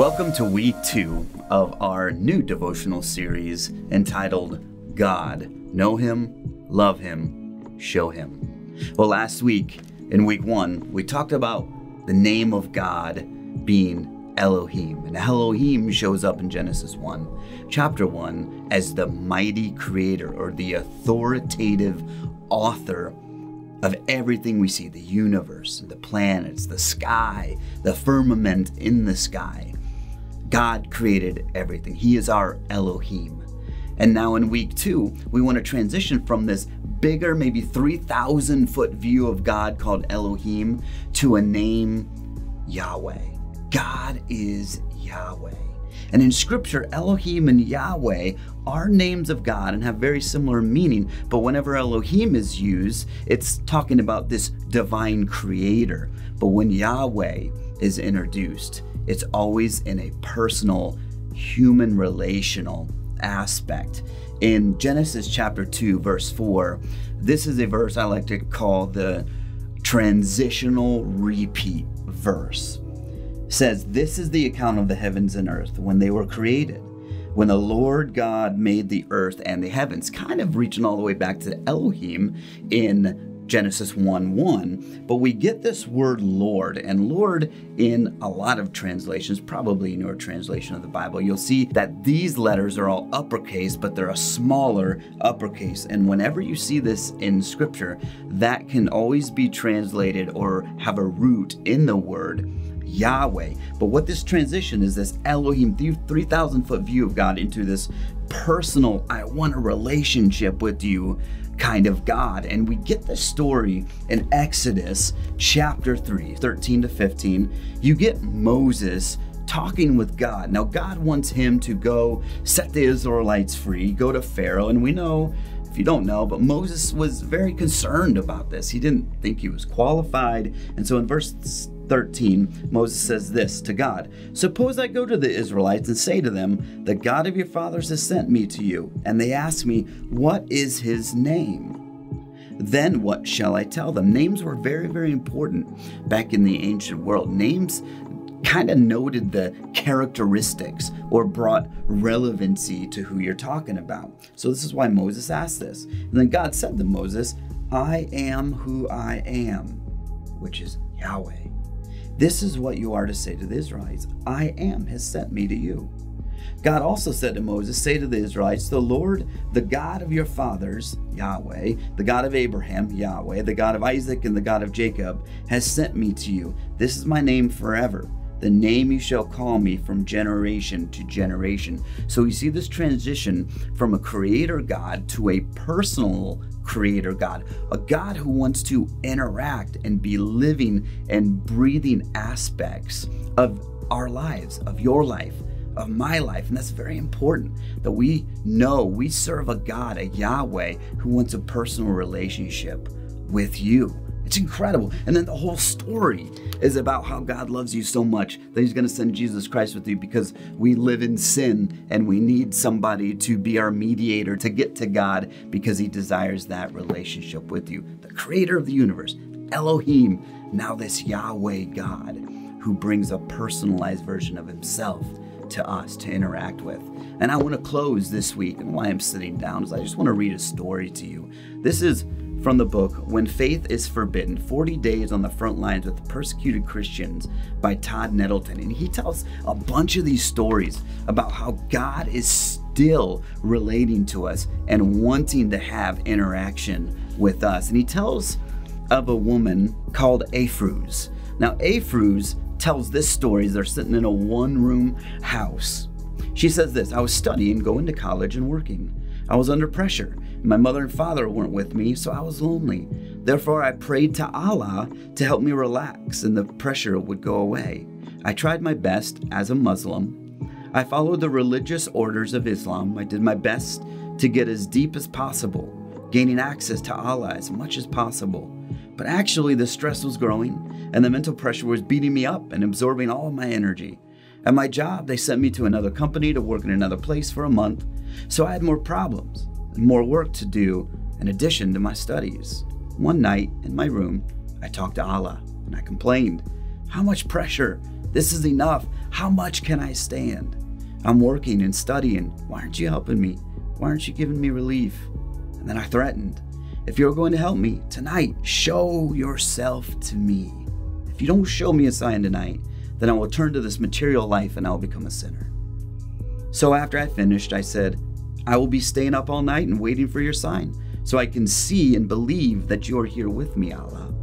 Welcome to week two of our new devotional series entitled God, Know Him, Love Him, Show Him. Well, last week in week one, we talked about the name of God being Elohim. And Elohim shows up in Genesis 1, chapter 1, as the mighty creator or the authoritative author of everything we see the universe, the planets, the sky, the firmament in the sky. God created everything. He is our Elohim. And now in week two, we want to transition from this bigger, maybe 3,000 foot view of God called Elohim to a name Yahweh. God is Yahweh. And in scripture, Elohim and Yahweh are names of God and have very similar meaning. But whenever Elohim is used, it's talking about this divine creator. But when Yahweh is introduced, it's always in a personal, human relational aspect. In Genesis chapter 2, verse 4, this is a verse I like to call the transitional repeat verse. It says, This is the account of the heavens and earth when they were created. When the Lord God made the earth and the heavens, kind of reaching all the way back to Elohim in Genesis 1 1. But we get this word Lord, and Lord in a lot of translations, probably in your translation of the Bible, you'll see that these letters are all uppercase, but they're a smaller uppercase. And whenever you see this in Scripture, that can always be translated or have a root in the word. Yahweh. But what this transition is this Elohim 3,000 foot view of God into this personal, I want a relationship with you kind of God. And we get the story in Exodus chapter 3, 13 to 15. You get Moses talking with God. Now, God wants him to go set the Israelites free, go to Pharaoh. And we know, if you don't know, but Moses was very concerned about this. He didn't think he was qualified. And so in verse 13, Moses says this to God Suppose I go to the Israelites and say to them, The God of your fathers has sent me to you. And they ask me, What is his name? Then what shall I tell them? Names were very, very important back in the ancient world. Names kind of noted the characteristics or brought relevancy to who you're talking about. So this is why Moses asked this. And then God said to Moses, I am who I am, which is Yahweh. This is what you are to say to the Israelites I am has sent me to you. God also said to Moses, Say to the Israelites, The Lord, the God of your fathers, Yahweh, the God of Abraham, Yahweh, the God of Isaac, and the God of Jacob, has sent me to you. This is my name forever the name you shall call me from generation to generation. So we see this transition from a creator God to a personal creator God, a God who wants to interact and be living and breathing aspects of our lives, of your life, of my life. And that's very important that we know we serve a God, a Yahweh, who wants a personal relationship with you. It's incredible. And then the whole story is about how God loves you so much that He's going to send Jesus Christ with you because we live in sin and we need somebody to be our mediator to get to God because He desires that relationship with you. The creator of the universe, Elohim, now this Yahweh God who brings a personalized version of Himself to us to interact with. And I want to close this week, and why I'm sitting down is I just want to read a story to you. This is from the book When Faith is Forbidden 40 Days on the Front Lines with Persecuted Christians by Todd Nettleton. And he tells a bunch of these stories about how God is still relating to us and wanting to have interaction with us. And he tells of a woman called Afruz. Now, Afruz tells this story they're sitting in a one room house. She says this I was studying, going to college, and working. I was under pressure. My mother and father weren't with me, so I was lonely. Therefore, I prayed to Allah to help me relax and the pressure would go away. I tried my best as a Muslim. I followed the religious orders of Islam. I did my best to get as deep as possible, gaining access to Allah as much as possible. But actually, the stress was growing and the mental pressure was beating me up and absorbing all of my energy. At my job, they sent me to another company to work in another place for a month, so I had more problems and more work to do in addition to my studies. One night in my room, I talked to Allah and I complained. How much pressure? This is enough. How much can I stand? I'm working and studying. Why aren't you helping me? Why aren't you giving me relief? And then I threatened, If you're going to help me tonight, show yourself to me. If you don't show me a sign tonight, then I will turn to this material life and I'll become a sinner. So after I finished, I said, I will be staying up all night and waiting for your sign so I can see and believe that you are here with me, Allah.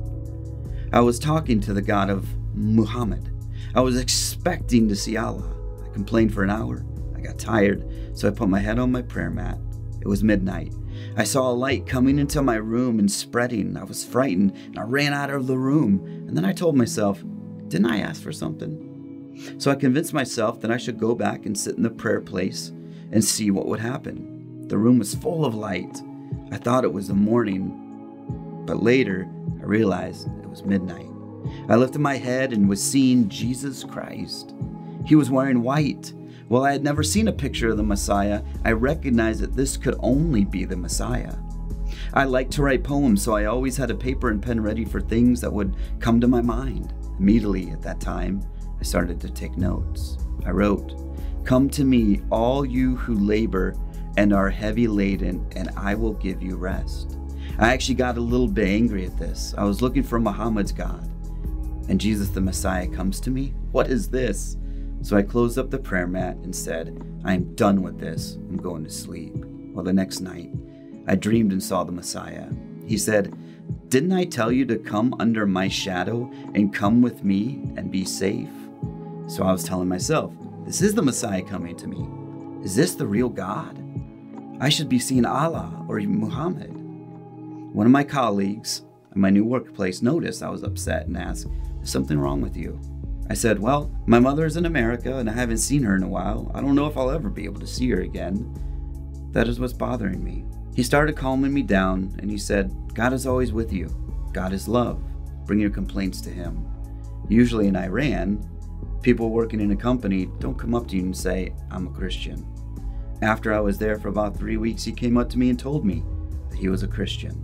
I was talking to the God of Muhammad. I was expecting to see Allah. I complained for an hour. I got tired, so I put my head on my prayer mat. It was midnight. I saw a light coming into my room and spreading. I was frightened and I ran out of the room. And then I told myself, didn't I ask for something? So I convinced myself that I should go back and sit in the prayer place and see what would happen. The room was full of light. I thought it was the morning, but later I realized it was midnight. I lifted my head and was seeing Jesus Christ. He was wearing white. While I had never seen a picture of the Messiah, I recognized that this could only be the Messiah. I liked to write poems, so I always had a paper and pen ready for things that would come to my mind. Immediately at that time, I started to take notes. I wrote, Come to me, all you who labor and are heavy laden, and I will give you rest. I actually got a little bit angry at this. I was looking for Muhammad's God, and Jesus the Messiah comes to me. What is this? So I closed up the prayer mat and said, I am done with this. I'm going to sleep. Well, the next night, I dreamed and saw the Messiah. He said, Didn't I tell you to come under my shadow and come with me and be safe? So I was telling myself, This is the Messiah coming to me. Is this the real God? I should be seeing Allah or even Muhammad. One of my colleagues at my new workplace noticed I was upset and asked, Is something wrong with you? I said, Well, my mother is in America and I haven't seen her in a while. I don't know if I'll ever be able to see her again. That is what's bothering me. He started calming me down and he said, God is always with you. God is love. Bring your complaints to Him. Usually in Iran, people working in a company don't come up to you and say, I'm a Christian. After I was there for about three weeks, he came up to me and told me that he was a Christian.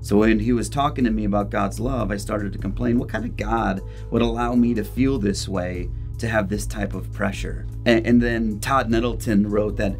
So when he was talking to me about God's love, I started to complain what kind of God would allow me to feel this way, to have this type of pressure? And, and then Todd Nettleton wrote that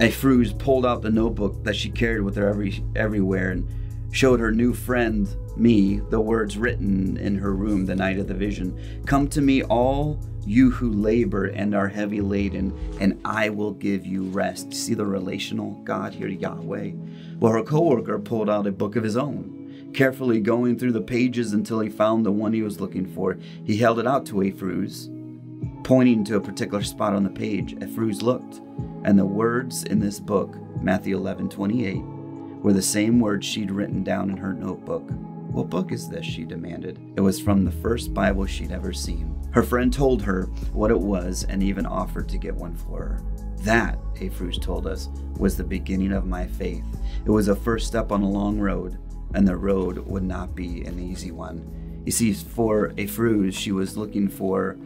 Afruz pulled out the notebook that she carried with her every, everywhere and showed her new friend, me, the words written in her room the night of the vision Come to me, all you who labor and are heavy laden, and I will give you rest. See the relational God here, Yahweh? Well, her coworker pulled out a book of his own. Carefully going through the pages until he found the one he was looking for, he held it out to Afruz, pointing to a particular spot on the page. Afruz looked, and the words in this book, Matthew 11 28, were the same words she'd written down in her notebook. What book is this? she demanded. It was from the first Bible she'd ever seen. Her friend told her what it was and even offered to get one for her. That, Afruz told us, was the beginning of my faith. It was a first step on a long road, and the road would not be an easy one. You see, for Afruz, she was looking for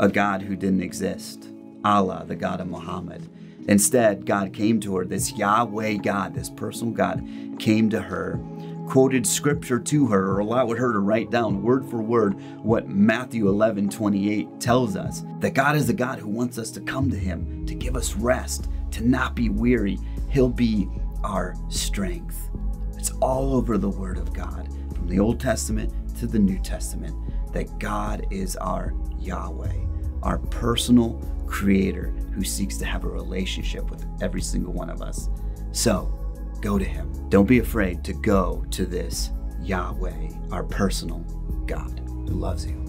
a God who didn't exist Allah, the God of Muhammad. Instead, God came to her, this Yahweh God, this personal God, came to her quoted scripture to her or allowed her to write down word for word what Matthew 11 28 tells us that God is a God who wants us to come to Him, to give us rest, to not be weary. He'll be our strength. It's all over the Word of God, from the Old Testament to the New Testament, that God is our Yahweh, our personal creator who seeks to have a relationship with every single one of us. So, Go to Him. Don't be afraid to go to this Yahweh, our personal God who loves you.